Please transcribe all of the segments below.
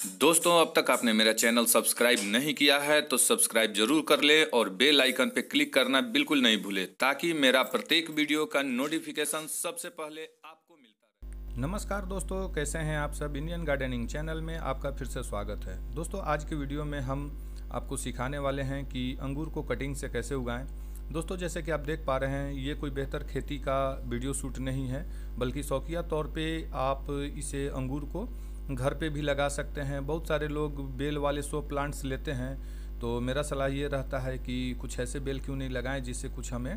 दोस्तों, अब तक आपने मेरा चैनल सब्सक्राइब नहीं किया है तो सब्सक्राइब ज़रूर कर ले और बेल आइकन पे क्लिक करना बिल्कुल नहीं भूले, ताकि मेरा प्रत्येक वीडियो का नोटिफिकेशन सबसे पहले आपको मिलता रहे। नमस्कार दोस्तों, कैसे हैं आप सब? इंडियन गार्डनिंग चैनल में आपका फिर से स्वागत है। दोस्तों, आज के वीडियो में हम आपको सिखाने वाले हैं कि अंगूर को कटिंग से कैसे उगाएँ। दोस्तों, जैसे कि आप देख पा रहे हैं, ये कोई बेहतर खेती का वीडियो शूट नहीं है, बल्कि शौकिया तौर पे आप इसे अंगूर को घर पे भी लगा सकते हैं। बहुत सारे लोग बेल वाले सो प्लांट्स लेते हैं। तो मेरा सलाह ये रहता है कि कुछ ऐसे बेल क्यों नहीं लगाएँ जिससे कुछ हमें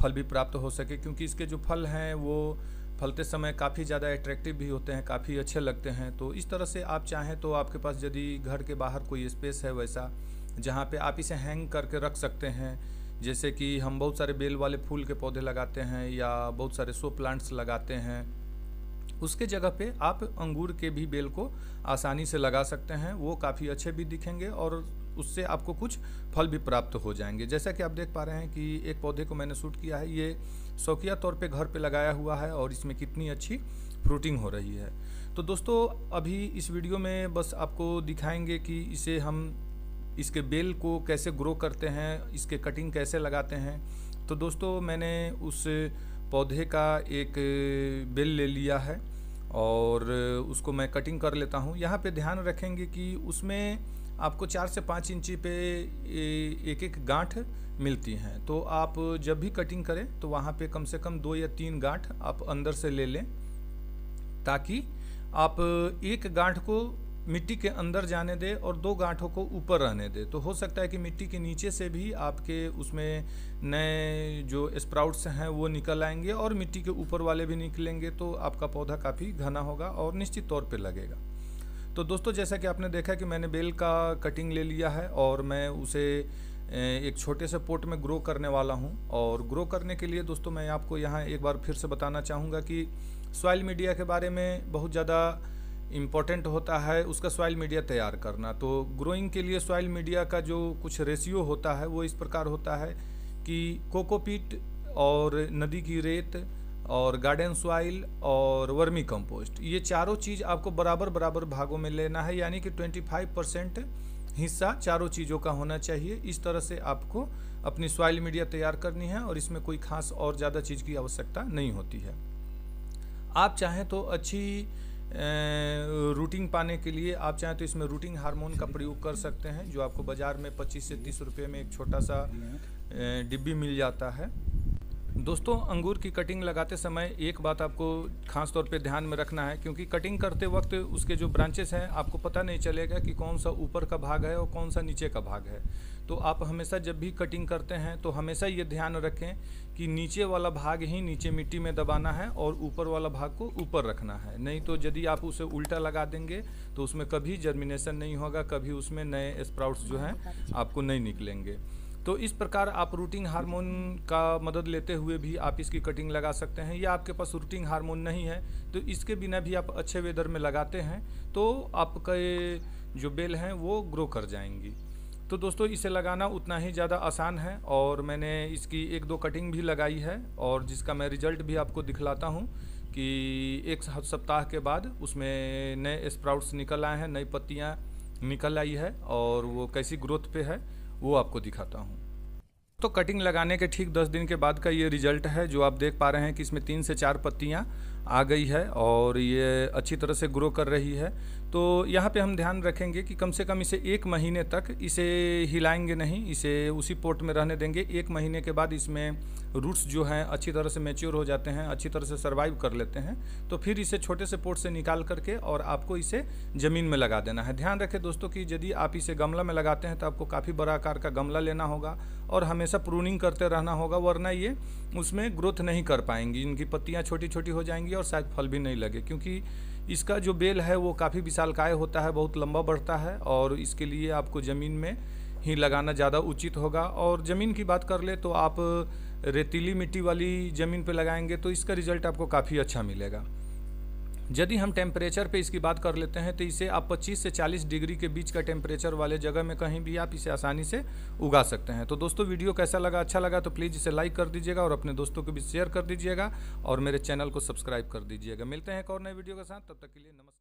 फल भी प्राप्त हो सके, क्योंकि इसके जो फल हैं, वो फलते समय काफ़ी ज़्यादा एट्रैक्टिव भी होते हैं, काफ़ी अच्छे लगते हैं। तो इस तरह से आप चाहें तो आपके पास यदि घर के बाहर कोई स्पेस है वैसा, जहाँ पे आप इसे हैंग करके रख सकते हैं। जैसे कि हम बहुत सारे बेल वाले फूल के पौधे लगाते हैं या बहुत सारे सो प्लांट्स लगाते हैं। उसके जगह पे आप अंगूर के भी बेल को आसानी से लगा सकते हैं, वो काफ़ी अच्छे भी दिखेंगे और उससे आपको कुछ फल भी प्राप्त हो जाएँगे। जैसा कि आप देख पा रहे हैं कि एक पौधे को मैंने शूट किया है, ये शौकिया तौर पे घर पे लगाया हुआ है और इसमें कितनी अच्छी फ्रूटिंग हो रही है। तो दोस्तों, अभी इस वीडियो में बस आपको दिखाएँगे कि इसे हम इसके बेल को कैसे ग्रो करते हैं, इसके कटिंग कैसे लगाते हैं। तो दोस्तों, मैंने उस पौधे का एक बेल ले लिया है और उसको मैं कटिंग कर लेता हूँ। यहाँ पे ध्यान रखेंगे कि उसमें आपको चार से पाँच इंची पे एक एक गांठ मिलती हैं। तो आप जब भी कटिंग करें तो वहाँ पे कम से कम दो या तीन गांठ आप अंदर से ले लें, ताकि आप एक गांठ को मिट्टी के अंदर जाने दे और दो गांठों को ऊपर रहने दे। तो हो सकता है कि मिट्टी के नीचे से भी आपके उसमें नए जो स्प्राउट्स हैं वो निकल आएँगे और मिट्टी के ऊपर वाले भी निकलेंगे तो आपका पौधा काफ़ी घना होगा और निश्चित तौर पर लगेगा। तो दोस्तों, जैसा कि आपने देखा कि मैंने बेल का कटिंग ले लिया है और मैं उसे एक छोटे से पोट में ग्रो करने वाला हूँ। और ग्रो करने के लिए दोस्तों, मैं आपको यहाँ एक बार फिर से बताना चाहूँगा कि सॉइल मीडिया के बारे में बहुत ज़्यादा इंपॉर्टेंट होता है, उसका सॉइल मीडिया तैयार करना। तो ग्रोइंग के लिए सॉइल मीडिया का जो कुछ रेशियो होता है, वो इस प्रकार होता है कि कोकोपीट और नदी की रेत और गार्डन सॉइल और वर्मी कंपोस्ट ये चारों चीज़ आपको बराबर बराबर भागों में लेना है। यानी कि 25 परसेंट हिस्सा चारों चीज़ों का होना चाहिए। इस तरह से आपको अपनी सॉइल मीडिया तैयार करनी है और इसमें कोई खास और ज़्यादा चीज़ की आवश्यकता नहीं होती है। आप चाहें तो अच्छी रूटिंग पाने के लिए आप चाहें तो इसमें रूटिंग हार्मोन का प्रयोग कर सकते हैं, जो आपको बाज़ार में 25 से 30 रुपए में एक छोटा सा डिब्बी मिल जाता है। दोस्तों, अंगूर की कटिंग लगाते समय एक बात आपको खास तौर पे ध्यान में रखना है, क्योंकि कटिंग करते वक्त उसके जो ब्रांचेस हैं, आपको पता नहीं चलेगा कि कौन सा ऊपर का भाग है और कौन सा नीचे का भाग है। तो आप हमेशा जब भी कटिंग करते हैं तो हमेशा ये ध्यान रखें कि नीचे वाला भाग ही नीचे मिट्टी में दबाना है और ऊपर वाला भाग को ऊपर रखना है। नहीं तो यदि आप उसे उल्टा लगा देंगे तो उसमें कभी जर्मिनेशन नहीं होगा, कभी उसमें नए स्प्राउट्स जो हैं, आपको नहीं निकलेंगे। तो इस प्रकार आप रूटिंग हार्मोन का मदद लेते हुए भी आप इसकी कटिंग लगा सकते हैं। या आपके पास रूटिंग हार्मोन नहीं है तो इसके बिना भी आप अच्छे वेदर में लगाते हैं तो आपके जो बेल हैं वो ग्रो कर जाएँगी। तो दोस्तों, इसे लगाना उतना ही ज़्यादा आसान है और मैंने इसकी एक दो कटिंग भी लगाई है और जिसका मैं रिज़ल्ट भी आपको दिखलाता हूँ कि एक सप्ताह के बाद उसमें नए स्प्राउट्स निकल आए हैं, नई पत्तियाँ निकल आई है और वो कैसी ग्रोथ पे है। वो आपको दिखाता हूँ। तो कटिंग लगाने के ठीक 10 दिन के बाद का ये रिज़ल्ट है, जो आप देख पा रहे हैं कि इसमें तीन से चार पत्तियाँ आ गई है और ये अच्छी तरह से ग्रो कर रही है। तो यहाँ पे हम ध्यान रखेंगे कि कम से कम इसे एक महीने तक इसे हिलाएँगे नहीं, इसे उसी पोर्ट में रहने देंगे। एक महीने के बाद इसमें रूट्स जो हैं अच्छी तरह से मेच्योर हो जाते हैं, अच्छी तरह से सर्वाइव कर लेते हैं। तो फिर इसे छोटे से पोर्ट से निकाल करके और आपको इसे ज़मीन में लगा देना है। ध्यान रखें दोस्तों कि यदि आप इसे गमला में लगाते हैं तो आपको काफ़ी बड़ा आकार का गमला लेना होगा और हमेशा प्रूनिंग करते रहना होगा, वरना ये उसमें ग्रोथ नहीं कर पाएँगी। इनकी पत्तियाँ छोटी छोटी हो जाएँगी और शायद फल भी नहीं लगे, क्योंकि इसका जो बेल है वो काफ़ी विशालकाय होता है, बहुत लंबा बढ़ता है और इसके लिए आपको ज़मीन में ही लगाना ज़्यादा उचित होगा। और ज़मीन की बात कर ले तो आप रेतीली मिट्टी वाली ज़मीन पर लगाएँगे तो इसका रिज़ल्ट आपको काफ़ी अच्छा मिलेगा। यदि हम टेम्परेचर पे इसकी बात कर लेते हैं तो इसे आप 25 से 40 डिग्री के बीच का टेम्परेचर वाले जगह में कहीं भी आप इसे आसानी से उगा सकते हैं। तो दोस्तों, वीडियो कैसा लगा? अच्छा लगा तो प्लीज़ इसे लाइक कर दीजिएगा और अपने दोस्तों को भी शेयर कर दीजिएगा और मेरे चैनल को सब्सक्राइब कर दीजिएगा। मिलते हैं एक और नए वीडियो के साथ। तब तक के लिए नमस्कार।